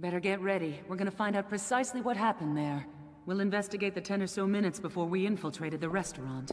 Better get ready. We're gonna find out precisely what happened there. We'll investigate the ten or so minutes before we infiltrated the restaurant.